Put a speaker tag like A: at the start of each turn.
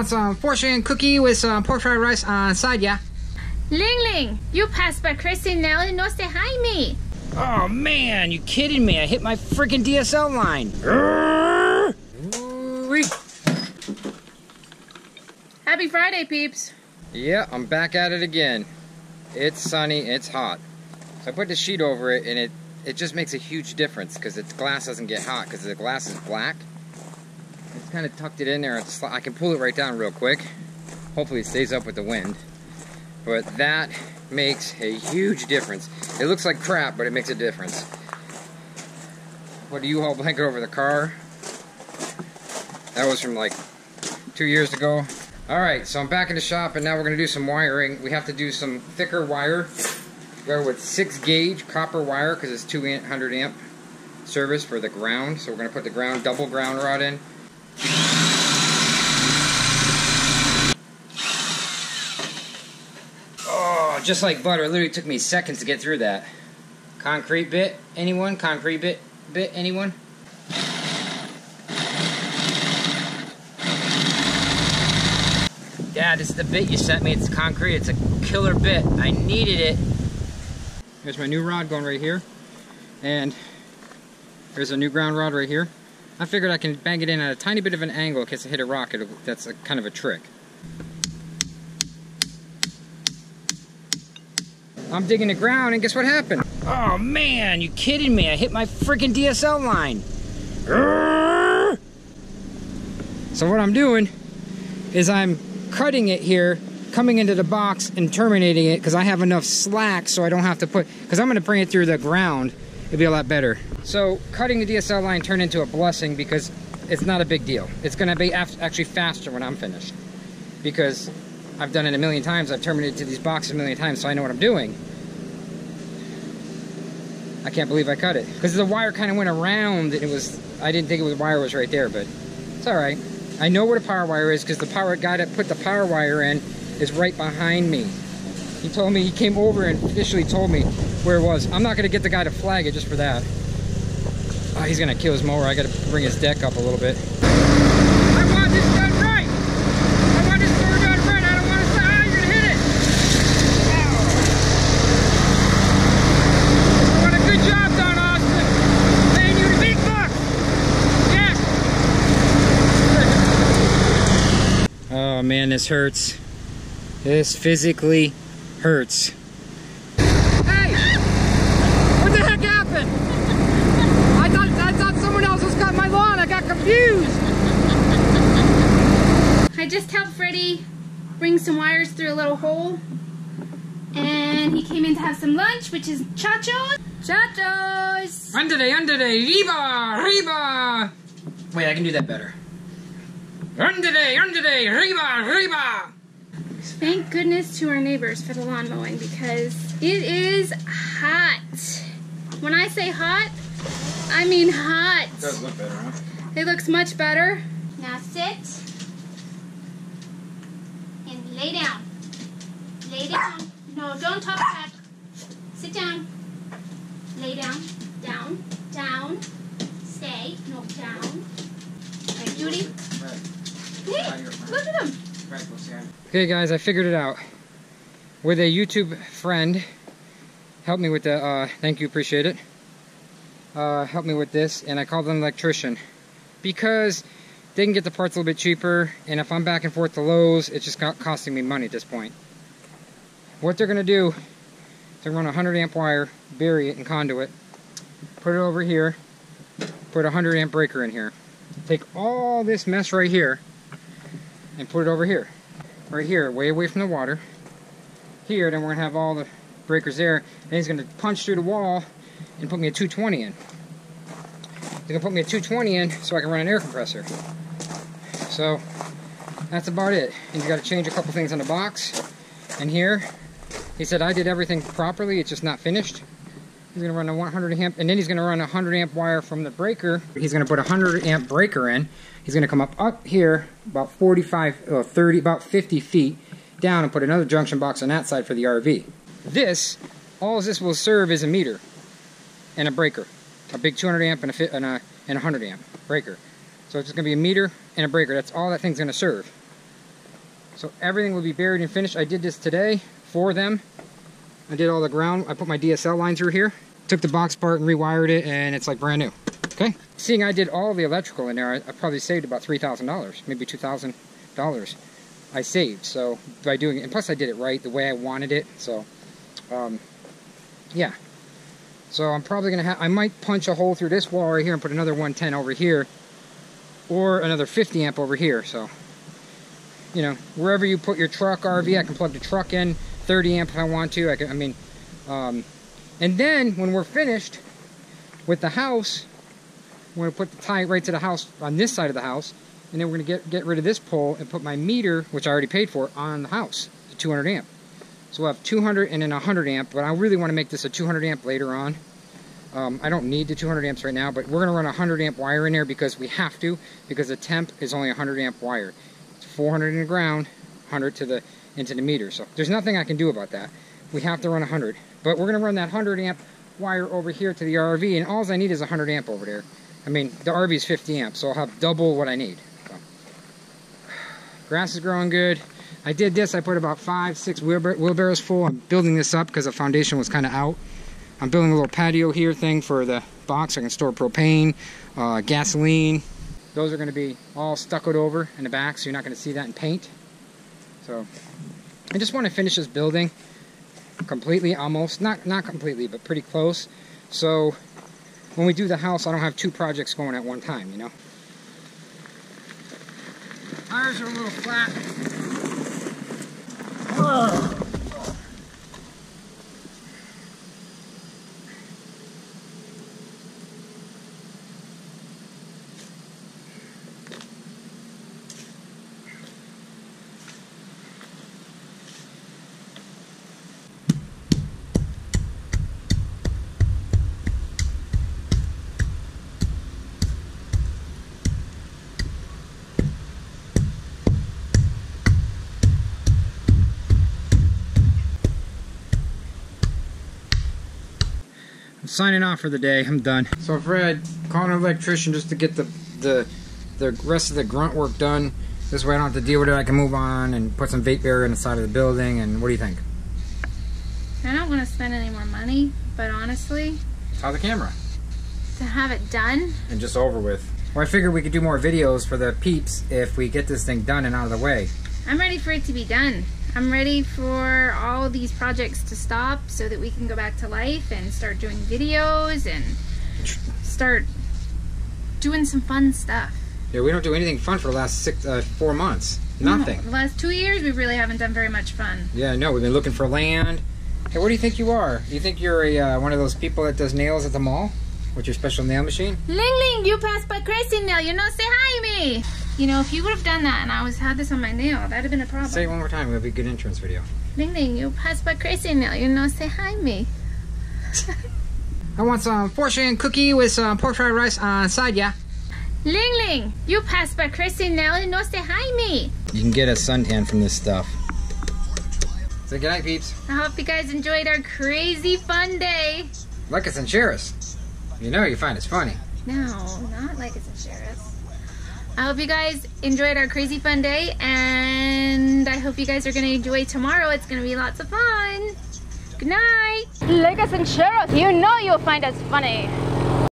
A: want some fortune cookie with some pork fried rice on side, yeah?
B: Ling Ling, you passed by Christy and Nelly, no say hi me.
A: Oh man, you kidding me? I hit my freaking DSL line. Ooh-wee.
B: Happy Friday, peeps.
A: Yeah, I'm back at it again. It's sunny, it's hot. So I put the sheet over it and it, it just makes a huge difference because its glass doesn't get hot because the glass is black. It's kind of tucked it in there. I can pull it right down real quick. Hopefully it stays up with the wind. But that makes a huge difference. It looks like crap, but it makes a difference. What do you haul blanket over the car? That was from like two years ago. Alright, so I'm back in the shop and now we're going to do some wiring. We have to do some thicker wire. Go with 6 gauge copper wire because it's 200 amp service for the ground. So we're going to put the ground double ground rod in. Just like butter. It literally took me seconds to get through that. Concrete bit? Anyone? Concrete bit? Bit? Anyone? Yeah, this is the bit you sent me. It's concrete. It's a killer bit. I needed it. Here's my new rod going right here. And there's a new ground rod right here. I figured I can bang it in at a tiny bit of an angle in case I hit a rock. It'll, that's a, kind of a trick. I'm digging the ground and guess what happened? Oh man, you kidding me? I hit my freaking DSL line. So what I'm doing is I'm cutting it here, coming into the box and terminating it because I have enough slack so I don't have to put, because I'm going to bring it through the ground. It'll be a lot better. So cutting the DSL line turned into a blessing because it's not a big deal. It's going to be actually faster when I'm finished because I've done it a million times. I've terminated to these boxes a million times so I know what I'm doing. I can't believe I cut it because the wire kind of went around and it was, I didn't think it was wire was right there, but it's all right. I know where the power wire is because the power guy that put the power wire in is right behind me. He told me, he came over and officially told me where it was. I'm not going to get the guy to flag it just for that. Oh, he's going to kill his mower. I got to bring his deck up a little bit. I want this done right. I want this mower done right. I don't want to ah, you're going to hit it. Ow. What a good job done, Austin. Paying you the big bucks. Yes. Oh man, this hurts. This physically hurts. Hey! What the heck happened? I thought I thought someone else was cutting my lawn. I got confused.
B: I just helped Freddie bring some wires through a little hole. And he came in to have some lunch, which is chachos. Chachos!
A: Underday, underday, riba, riba. Wait, I can do that better. Underday, underday, riba, riba.
B: Thank goodness to our neighbors for the lawn mowing because it is hot. When I say hot, I mean hot.
A: Does look better, huh?
B: It looks much better. Now sit and lay down. Lay down. No, don't talk back. Sit down. Lay down. Down. Down. Stay. No, down. Right, Judy.
A: Okay guys, I figured it out. With a YouTube friend, helped me with the, uh, thank you, appreciate it. Uh, helped me with this, and I called an electrician. Because they can get the parts a little bit cheaper, and if I'm back and forth to Lowe's, it's just costing me money at this point. What they're gonna do, they're gonna run a 100 amp wire, bury it in conduit, put it over here, put a 100 amp breaker in here. Take all this mess right here, and put it over here. Right here, way away from the water. Here, then we're gonna have all the breakers there. Then he's gonna punch through the wall and put me a 220 in. He's gonna put me a 220 in so I can run an air compressor. So, that's about it. And you gotta change a couple things on the box. And here, he said I did everything properly, it's just not finished. He's gonna run a 100 amp, and then he's gonna run a 100 amp wire from the breaker. He's gonna put a 100 amp breaker in. He's gonna come up up here about 45, uh, 30, about 50 feet down and put another junction box on that side for the RV. This, all this will serve is a meter and a breaker, a big 200 amp and a, and a, and a 100 amp breaker. So it's just gonna be a meter and a breaker. That's all that thing's gonna serve. So everything will be buried and finished. I did this today for them. I did all the ground. I put my DSL line through here. Took the box part and rewired it and it's like brand new. Okay. Seeing I did all the electrical in there, I, I probably saved about $3,000, maybe $2,000 I saved. So by doing it, and plus I did it right the way I wanted it. So, um, yeah. So I'm probably going to have, I might punch a hole through this wall right here and put another 110 over here or another 50 amp over here. So, you know, wherever you put your truck RV, I can plug the truck in 30 amp if I want to. I, can, I mean, um, and then when we're finished with the house, we're going to put the tie right to the house on this side of the house. And then we're going to get, get rid of this pole and put my meter, which I already paid for, on the house, the 200 amp. So we'll have 200 and then 100 amp, but I really want to make this a 200 amp later on. Um, I don't need the 200 amps right now, but we're going to run a 100 amp wire in there because we have to, because the temp is only a 100 amp wire. It's 400 in the ground, 100 to the into the meter. So there's nothing I can do about that. We have to run 100. But we're going to run that 100 amp wire over here to the RV, and all I need is 100 amp over there. I mean, the RV is 50 amps, so I'll have double what I need. So. Grass is growing good. I did this. I put about five, six wheelbarrows full. I'm building this up because the foundation was kind of out. I'm building a little patio here thing for the box. I can store propane, uh, gasoline. Those are going to be all stuccoed over in the back, so you're not going to see that in paint. So I just want to finish this building completely, almost. Not, not completely, but pretty close. So when we do the house, I don't have two projects going at one time, you know? Tires are a little flat. Signing off for the day. I'm done. So Fred, calling an electrician just to get the the the rest of the grunt work done. This way I don't have to deal with it. I can move on and put some vapor barrier in the side of the building. And what do you think?
B: I don't want to spend any more money, but honestly...
A: How's the camera?
B: To have it done.
A: And just over with. Well, I figured we could do more videos for the peeps if we get this thing done and out of the way.
B: I'm ready for it to be done. I'm ready for all these projects to stop so that we can go back to life and start doing videos and start doing some fun stuff.
A: Yeah, we don't do anything fun for the last six, uh, four months. Nothing. No,
B: the last two years, we really haven't done very much fun.
A: Yeah, no, we've been looking for land. Hey, what do you think you are? You think you're a uh, one of those people that does nails at the mall with your special nail machine?
B: Ling Ling, you passed by Crazy Nail. You know, say hi me. You know, if you would have done that and I was had this on my nail, that'd have been a problem.
A: Say it one more time. It would be a good entrance video.
B: Ling Ling, you passed by Crazy Nail. You know, say hi me.
A: I want some fortune cookie with some pork fried rice on side, yeah?
B: Ling Ling, you passed by Crazy Nail. You know, say hi me.
A: You can get a suntan from this stuff. Say goodnight, peeps.
B: I hope you guys enjoyed our crazy fun day.
A: Like us and share us. You know you find us funny.
B: No, not like us and share us. I hope you guys enjoyed our crazy fun day, and I hope you guys are to enjoy tomorrow. It's to be lots of fun. Good night.
C: Like us and share us. You know you'll find us funny.